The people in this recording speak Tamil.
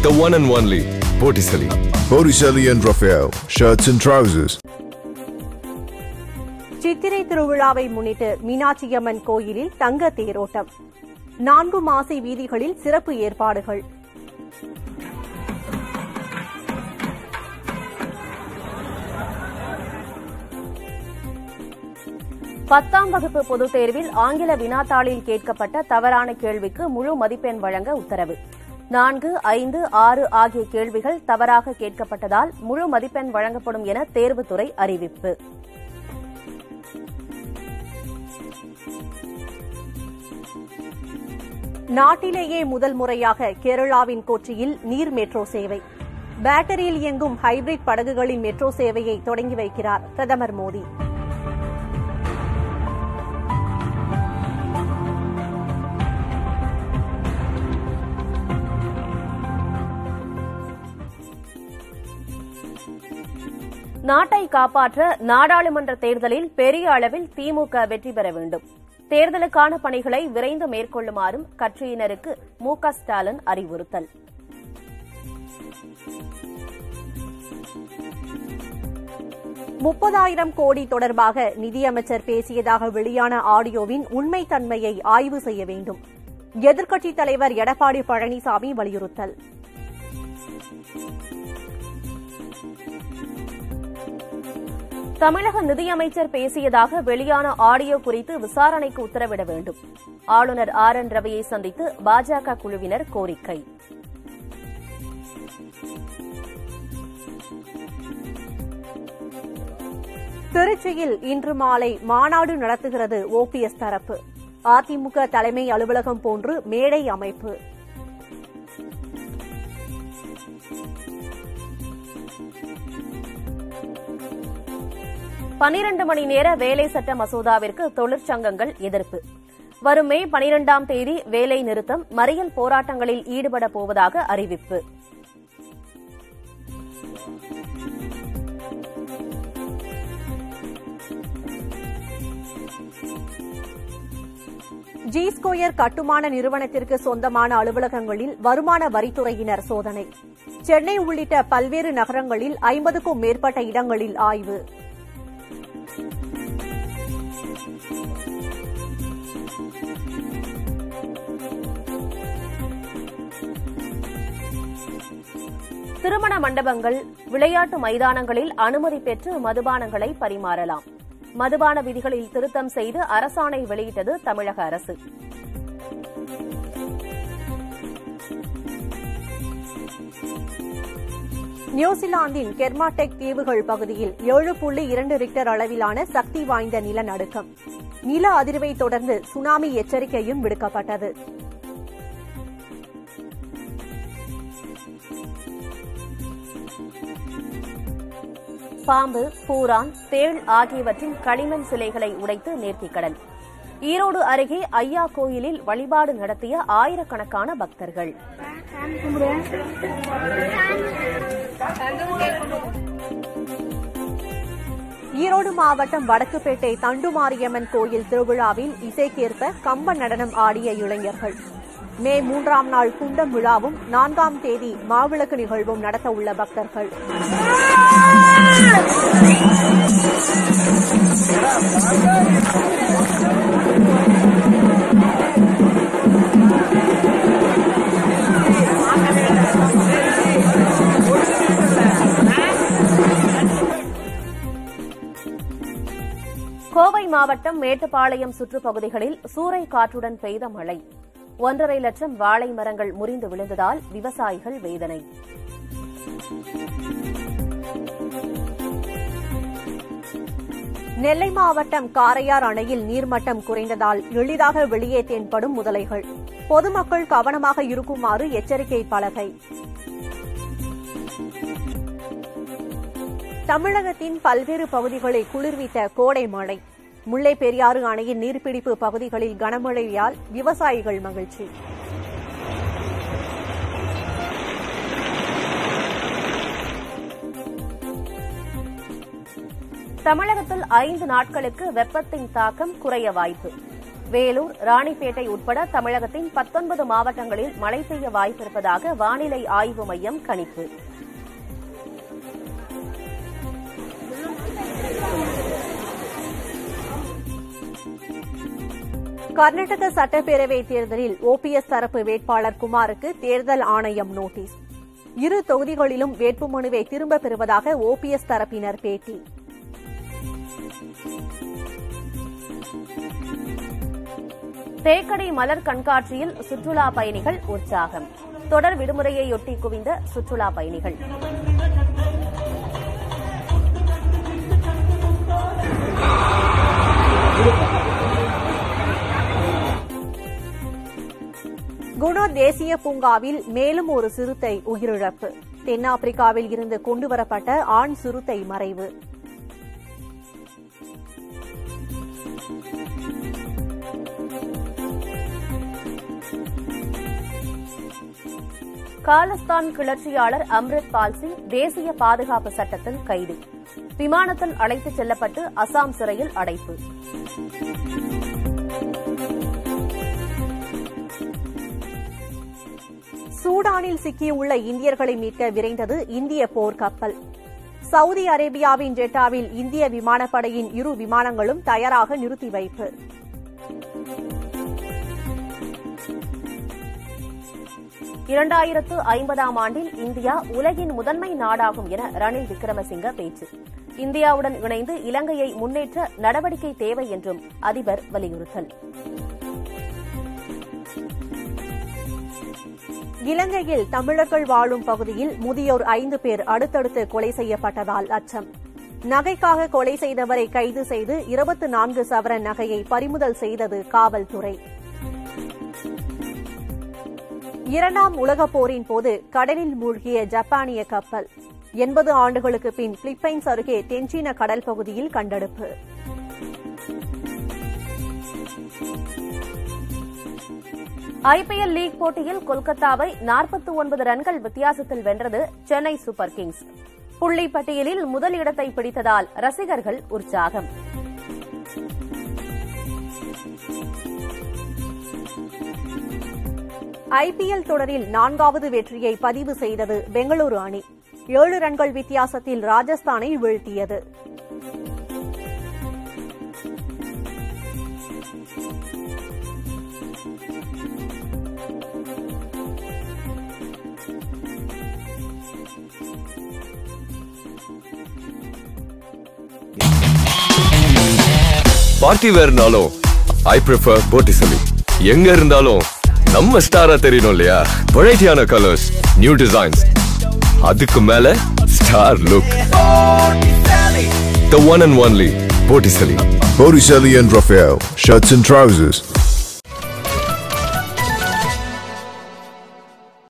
The one and only Botticelli. Botticelli and Raphael, shirts and trousers. சித்திரை திருவிழாவை முன்னிட்டு மீனாட்சியம்மன் கோயிலில் தங்க தேரோட்டம் நான்கு மாசி வீதிகளில் சிறப்பு ஏற்பாடுகள் பத்தாம் வகுப்பு பொதுத் தேர்வில் ஆங்கில வினாத்தாளில் கேட்கப்பட்ட தவறான கேள்விக்கு முழு மதிப்பெண் வழங்க உத்தரவு நான்கு ஐந்து ஆறு ஆகிய கேள்விகள் தவறாக கேட்கப்பட்டதால் முழு மதிப்பெண் வழங்கப்படும் என தேர்வுத்துறை அறிவிப்பு. நாட்டிலேயே முதல் முறையாக கேரளாவின் கொச்சியில் நீர் மெட்ரோ சேவை. பேட்டரியில் இயங்கும் ஹைபிரிட் படகுகளின் மெட்ரோ சேவையை தொடங்கி வைக்கிறார் பிரதமர் மோடி. நாட்டை காப்பாற்ற நாடாளுமன்ற தேர்தலில் பெரிய அளவில் திமுக வெற்றி பெற வேண்டும். தேர்தலுக்கான பணிகளை விரைந்து மேற்கொள்ளுமாறும் கட்சியினருக்கு மு ஸ்டாலின் அறிவுறுத்தல். முப்பதாயிரம் கோடி தொடர்பாக நிதியமைச்சர் பேசியதாக வெளியான ஆடியோவின் உண்மைத்தன்மையை ஆய்வு செய்ய வேண்டும். எதிர்க்கட்சித் தலைவர் எடப்பாடி பழனிசாமி வலியுறுத்தல். தமிழக நிதியமைச்சர் பேசியதாக வெளியான ஆடியோ குறித்து விசாரணைக்கு உத்தரவிட வேண்டும். ஆளுநர் ஆர் என் ரவியை சந்தித்து பாஜக குழுவினர் கோரிக்கை. திருச்சியில் இன்று மாலை மாநாடு நடத்துகிறது ஓபிஎஸ் தரப்பு. அதிமுக தலைமை அலுவலகம் போன்று மேடை அமைப்பு. பனிரண்டு மணி நேர வேலை சட்ட மசோதாவிற்கு தொழிற்சங்கங்கள் எதிர்ப்பு. வரும் மே பனிரெண்டாம் தேதி வேலை நிறுத்தம் மறியல் போராட்டங்களில் ஈடுபட போவதாக அறிவிப்பு. ஜி ஸ்கொயர் கட்டுமான நிறுவனத்திற்கு சொந்தமான அலுவலகங்களில் வருமான வரித்துறையினர் சோதனை. சென்னை உள்ளிட்ட பல்வேறு நகரங்களில் ஐம்பதுக்கும் மேற்பட்ட இடங்களில் ஆய்வு. திருமண மண்டபங்கள் விளையாட்டு மைதானங்களில் அனுமதி பெற்று மதுபானங்களை பரிமாறலாம். மதுபான விதிகளில் திருத்தம் செய்து அரசாணை வெளியிட்டது தமிழக அரசு. நியூசிலாந்தின் கெர்மாடெக் தீவுகள் பகுதியில் ஏழு புள்ளி இரண்டு ரிக்டர் அளவிலான சக்தி வாய்ந்த நிலநடுக்கம். நில அதிர்வை தொடர்ந்து சுனாமி எச்சரிக்கையும் விடுக்கப்பட்டது. பாம்பு பூரான் தேள் ஆகியவற்றின் களிமண் சிலைகளை உடைத்து நேர்த்திக்கடன் ஈரோடு அருகே ஐயா கோயிலில் வழிபாடு நடத்திய ஆயிரக்கணக்கான பக்தர்கள். ஈரோடு மாவட்டம் வடக்குப்பேட்டை தண்டுமாரியம்மன் கோயில் திருவிழாவில் இசைக்கேற்ப கம்ப நடனம் ஆடிய இளைஞர்கள். மே மூன்றாம் நாள் குண்டம் விழாவும் நான்காம் தேதி மாவிளக்கு நிகழ்வும் நடத்த உள்ள பக்தர்கள். கோவை மாவட்டம் மேட்டுப்பாளையம் சுற்றுப்பகுதிகளில் சூறை காற்றுடன் பெய்த மழை. ஒன்றரை லட்சம் வாழை மரங்கள் முறிந்து விழுந்ததால் விவசாயிகள் வேதனை. நெல்லை மாவட்டம் காரையார் அணையில் நீர்மட்டம் குறைந்ததால் எளிதாக வெளியே தென்படும் முதலைகள். பொதுமக்கள் கவனமாக இருக்குமாறு எச்சரிக்கை பலகை. தமிழகத்தின் பல்வேறு பகுதிகளை குளிர்வித்த கோடை மழை. முல்லை பெரியாறு அணையின் நீர்பிடிப்பு பகுதிகளில் கனமழையால் விவசாயிகள் மகிழ்ச்சி. தமிழகத்தில் ஐந்து நாட்களுக்கு வெப்பத்தின் தாக்கம் குறைய வாய்ப்பு. வேலூர் ராணிப்பேட்டை உட்பட தமிழகத்தின் பத்தொன்பது மாவட்டங்களில் மழை பெய்ய வாய்ப்பிருப்பதாக வானிலை ஆய்வு மையம் கணிப்பு. கர்நாடக சட்டப்பேரவை தேர்தலில் ஓபிஎஸ் தரப்பு வேட்பாளர் குமாருக்கு தேர்தல் ஆணையம் நோட்டீஸ். இரு தொகுதிகளிலும் வேட்புமனுவை திரும்பப் பெறுவதாக ஓபிஎஸ் தரப்பினர் பேட்டி. தேக்கடை மலர் கண்காட்சியில் சுற்றுலா பயணிகள் உற்சாகம். தொடர் விடுமுறையையொட்டி குவிந்த சுற்றுலா பயணிகள். குணோ தேசிய பூங்காவில் மேலும் ஒரு சிறுத்தை உயிரிழப்பு. தென்னாப்பிரிக்காவில் இருந்து கொண்டுவரப்பட்ட ஆண் சிறுத்தை மறைவு. காலஸ்தான் கிளர்ச்சியாளர் அம்ரித் பால் சிங் தேசிய பாதுகாப்பு சட்டத்தில் கைது. விமானத்தில் அழைத்துச் செல்லப்பட்டு அசாம் சிறையில் அடைப்பு. சூடானில் சிக்கியுள்ள இந்தியர்களை மீட்க விரைந்தது இந்திய போர்க்கப்பல் சவுதி அரேபியாவின் ஜெட்டாவில் இந்திய விமானப்படையின் இரு விமானங்களும் தயாராக நிறுத்தி வைப்பு. இரண்டாயிரத்து ஐம்பதாம் ஆண்டில் இந்தியா உலகின் முதன்மை நாடாகும் என ரணில் விக்ரமசிங்க பேச்சு. இந்தியாவுடன் இணைந்து இலங்கையை முன்னேற்ற நடவடிக்கை தேவை என்றும் அதிபர் வலியுறுத்தல். இலங்கையில் தமிழர்கள் வாழும் பகுதியில் முதியோர் ஐந்து பேர் அடுத்தடுத்து கொலை செய்யப்பட்டதால் அச்சம். நகைக்காக கொலை செய்தவரை கைது செய்து இருபத்தி நான்கு சவரன் நகையை பறிமுதல் செய்தது காவல்துறை. இரண்டாம் உலகப் போரின் போது கடலில் மூழ்கிய ஜப்பானிய கப்பல். எண்பது ஆண்டுகளுக்கு பின் பிலிப்பைன்ஸ் அருகே தென்சீன கடல் பகுதியில் கண்டெடுப்பு. ஐபிஎல் லீக் போட்டியில் கொல்கத்தாவை நாற்பத்தி ஒன்பது ரன்கள் வித்தியாசத்தில் வென்றது சென்னை சூப்பர் கிங்ஸ். புள்ளி பட்டியலில் முதல் இடத்தை பிடித்ததால் ரசிகர்கள் உற்சாகம். ஐபிஎல் தொடரில் நான்காவது வெற்றியை பதிவு செய்தது பெங்களூரு அணி. ஏழு ரன்கள் வித்தியாசத்தில் ராஜஸ்தானை வீழ்த்தியது. பார்ட்டி வேர்னாலும் ஐ ப்ரிஃபர் போட்டிசலி எங்க இருந்தாலும் நம்ம ஸ்டாரா தெரியணும் இல்லையா? வெரைட்டியான கலர்ஸ் நியூ டிசைன்ஸ் அதுக்கு மேல star look the one and only Botticelli Botticelli and Raphael, shirts and trousers.